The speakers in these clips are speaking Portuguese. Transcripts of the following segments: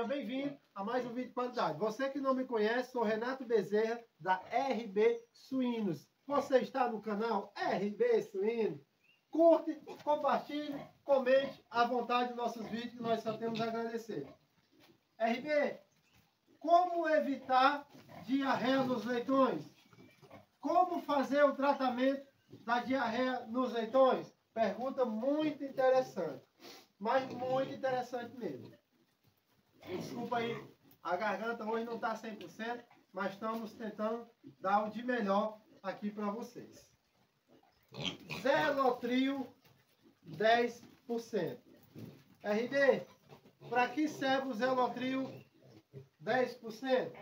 seja bem-vindo a mais um vídeo de qualidade. Você que não me conhece, sou Renato Bezerra, da RB Suínos. Você está no canal RB Suínos. Curte, compartilhe, comente à vontade nossos vídeos, que nós só temos a agradecer. RB, como evitar diarreia nos leitões? Como fazer o tratamento da diarreia nos leitões? Pergunta muito interessante, mas muito interessante mesmo. Desculpa aí, a garganta hoje não está 100%, mas estamos tentando dar o de melhor aqui para vocês. Zelotrio 10%. RD, para que serve o Zelotrio 10%?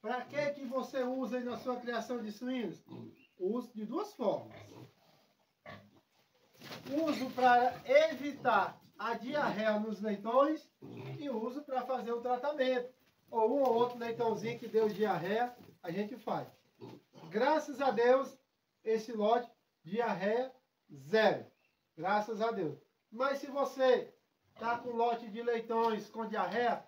Para que, que você usa na sua criação de suínos? Uso de duas formas. Uso para evitar a diarreia nos leitões e uso para fazer o tratamento. Ou um ou outro leitãozinho que deu diarreia, a gente faz. Graças a Deus, esse lote, diarreia zero. Graças a Deus. Mas se você está com lote de leitões com diarreia,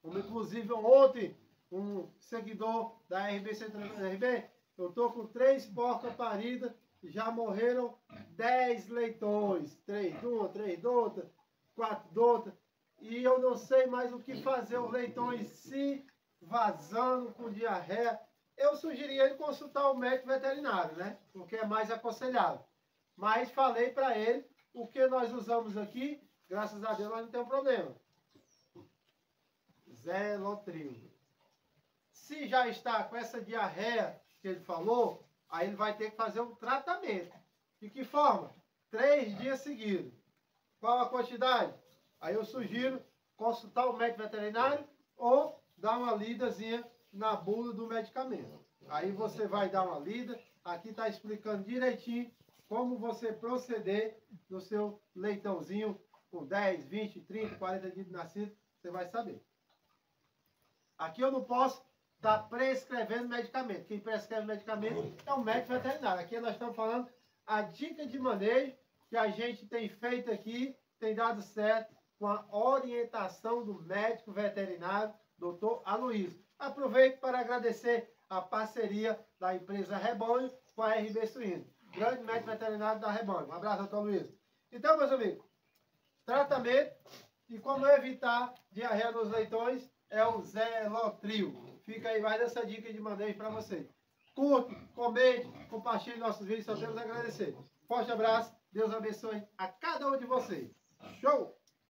como inclusive ontem, um seguidor da RBC RB, eu estou com três porcas paridas já morreram 10 leitões. Três de uma, três de outra, quatro de outra. E eu não sei mais o que fazer. Os leitões se vazando com diarreia. Eu sugeriria ele consultar o médico veterinário, né? Porque é mais aconselhável. Mas falei para ele o que nós usamos aqui. Graças a Deus nós não temos problema. Zelotril. Se já está com essa diarreia que ele falou, Aí ele vai ter que fazer um tratamento. De que forma? Três dias seguidos. Qual a quantidade? Aí eu sugiro consultar o médico veterinário ou dar uma lidazinha na bula do medicamento. Aí você vai dar uma lida. Aqui está explicando direitinho como você proceder no seu leitãozinho com 10, 20, 30, 40 dias de nascido. Você vai saber. Aqui eu não posso está prescrevendo medicamento. Quem prescreve medicamento é o médico veterinário. Aqui nós estamos falando a dica de manejo que a gente tem feito aqui, tem dado certo com a orientação do médico veterinário, doutor Aloysio. Aproveito para agradecer a parceria da empresa Rebanho com a RB Suíno, grande médico veterinário da Rebanho. Um abraço, doutor Aloysio. Então, meus amigos, tratamento e como evitar diarreia nos leitões é o Zelotril. Fica aí mais essa dica de manejo para você. Curte, comente, compartilhe nossos vídeos, só temos a agradecer. Forte abraço, Deus abençoe a cada um de vocês. Show!